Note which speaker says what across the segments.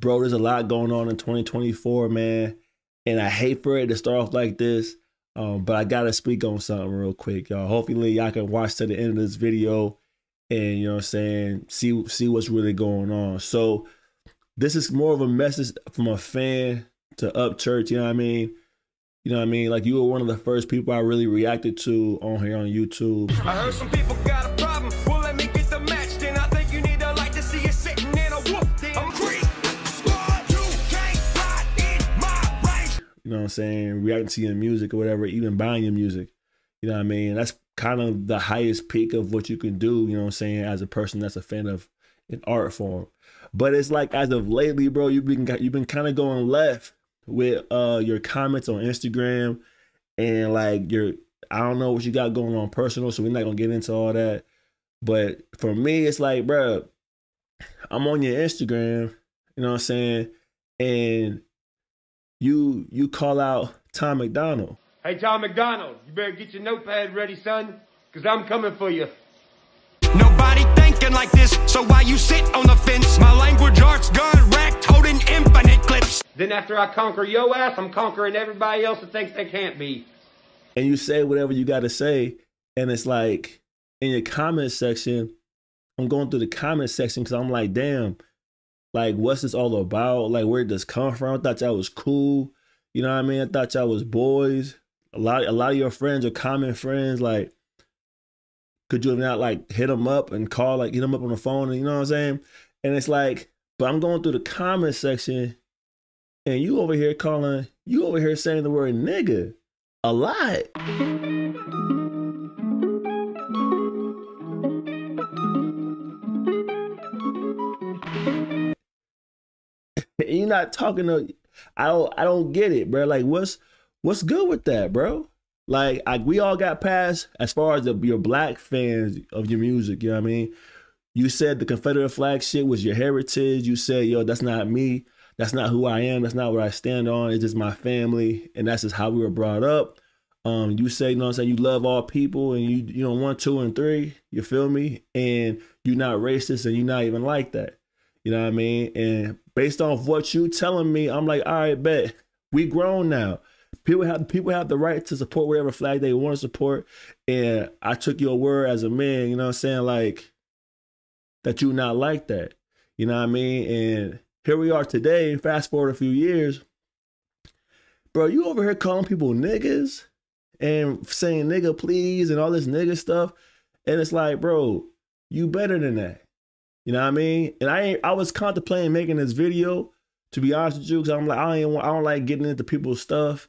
Speaker 1: bro, there's a lot going on in 2024, man. And I hate for it to start off like this. Um, but I gotta speak on something real quick, y'all. Hopefully y'all can watch to the end of this video and you know what I'm saying, see see what's really going on. So this is more of a message from a fan to Upchurch, you know what I mean? You know what I mean? Like you were one of the first people I really reacted to on here on YouTube. I heard some people got a problem. Well, You know what I'm saying? Reacting to your music or whatever, even buying your music. You know what I mean? That's kind of the highest peak of what you can do, you know what I'm saying, as a person that's a fan of an art form. But it's like as of lately, bro, you've been you've been kind of going left with uh your comments on Instagram and like your I don't know what you got going on personal, so we're not gonna get into all that. But for me, it's like, bro, I'm on your Instagram, you know what I'm saying, and you you call out Tom MacDonald.
Speaker 2: Hey Tom MacDonald, you better get your notepad ready, son, cause I'm coming for you. Nobody thinking like this, so why you sit on the fence? My language arts gun racked, holding infinite clips. Then after I conquer your ass, I'm conquering everybody else that thinks they can't be.
Speaker 1: And you say whatever you got to say, and it's like in your comment section, I'm going through the comment section because I'm like, damn, like what's this all about? Like where did this come from? I thought y'all was cool. You know what I mean? I thought y'all was boys. A lot, a lot of your friends are common friends. Like could you have not like hit them up and call, like hit them up on the phone, and you know what I'm saying? And it's like, but I'm going through the comment section, and you over here calling, you over here saying the word nigga a lot. You're not talking to. I don't. I don't get it, bro. Like, what's what's good with that, bro? Like, like we all got past as far as the, your black fans of your music. You know what I mean? You said the Confederate flag shit was your heritage. You said, yo, that's not me. That's not who I am. That's not what I stand on. It's just my family, and that's just how we were brought up. Um, you say, you know what I'm saying, you love all people and you, you know, one, two, and three, you feel me? And you're not racist and you're not even like that. You know what I mean? And based off what you telling me, I'm like, all right, bet. We grown now people have people have the right to support whatever flag they want to support. And I took your word as a man, you know what I'm saying? Like that you not like that. You know what I mean? And here we are today, fast forward a few years. Bro, you over here calling people niggas and saying nigga please and all this nigga stuff. And it's like, bro, you better than that. You know what I mean? And I ain't, I was contemplating making this video, to be honest with you, because I'm like, I don't, I don't like getting into people's stuff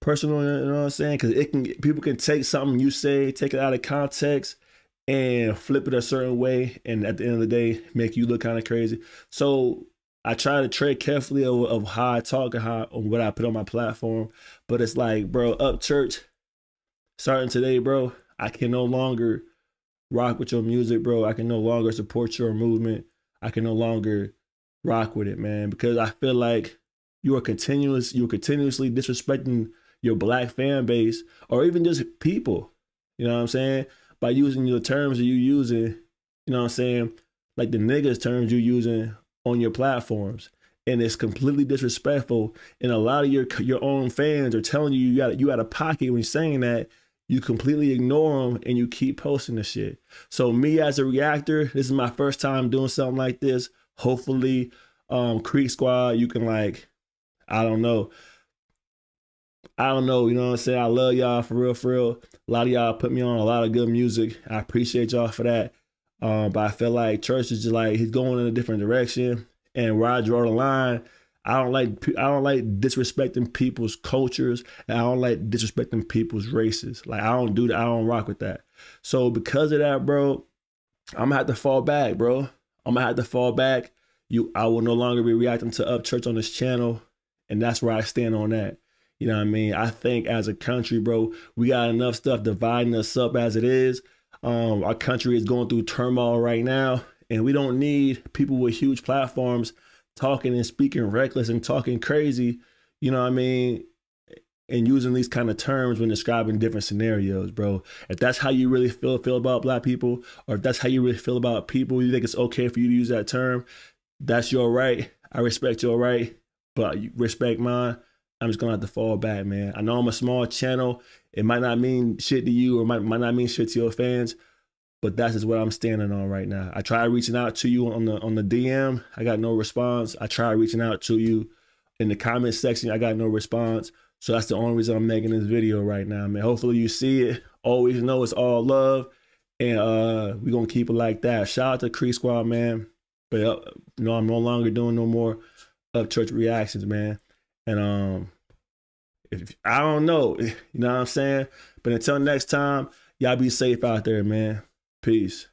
Speaker 1: personal, you know what I'm saying? Because it can people can take something you say, take it out of context, and flip it a certain way, and at the end of the day, make you look kind of crazy. So I try to tread carefully of, of how I talk and how on what I put on my platform. But it's like, bro, Upchurch, starting today, bro, I can no longer rock with your music, bro. I can no longer support your movement. I can no longer rock with it, man, because I feel like you are continuous, you are continuously disrespecting your black fan base or even just people. You know what I'm saying? By using your terms that you using, you know what I'm saying? Like the niggas terms you using on your platforms. And it's completely disrespectful. And a lot of your your own fans are telling you you got you got a pocket when you're saying that. You completely ignore them and you keep posting the shit. So me as a reactor, this is my first time doing something like this. Hopefully, um, Creek Squad, you can like, I don't know, I don't know, you know what I'm saying? I love y'all for real, for real. A lot of y'all put me on a lot of good music. I appreciate y'all for that. Um, but I feel like church is just like he's going in a different direction. And where I draw the line, I don't like I don't like disrespecting people's cultures, and I don't like disrespecting people's races. Like I don't do that. I don't rock with that. So because of that, bro, I'm gonna have to fall back, bro. I'm gonna have to fall back. You, I will no longer be reacting to Upchurch on this channel, and that's where I stand on that. You know what I mean? I think as a country, bro, we got enough stuff dividing us up as it is. Um, our country is going through turmoil right now, and we don't need people with huge platforms talking and speaking reckless and talking crazy. You know what I mean? And using these kind of terms when describing different scenarios, bro. If that's how you really feel feel about black people, or if that's how you really feel about people, you think it's okay for you to use that term, that's your right. I respect your right, but you respect mine. I'm just gonna have to fall back, man. I know I'm a small channel. It might not mean shit to you or might, might not mean shit to your fans, but that's just what I'm standing on right now. I tried reaching out to you on the on the DM. I got no response. I tried reaching out to you in the comment section. I got no response. So that's the only reason I'm making this video right now, man. Hopefully you see it. Always know it's all love. And uh we're gonna keep it like that. Shout out to Creek Squad, man. But uh, you know, I'm no longer doing no more Upchurch reactions, man. And um if I don't know, you know what I'm saying? But until next time, y'all be safe out there, man. Peace.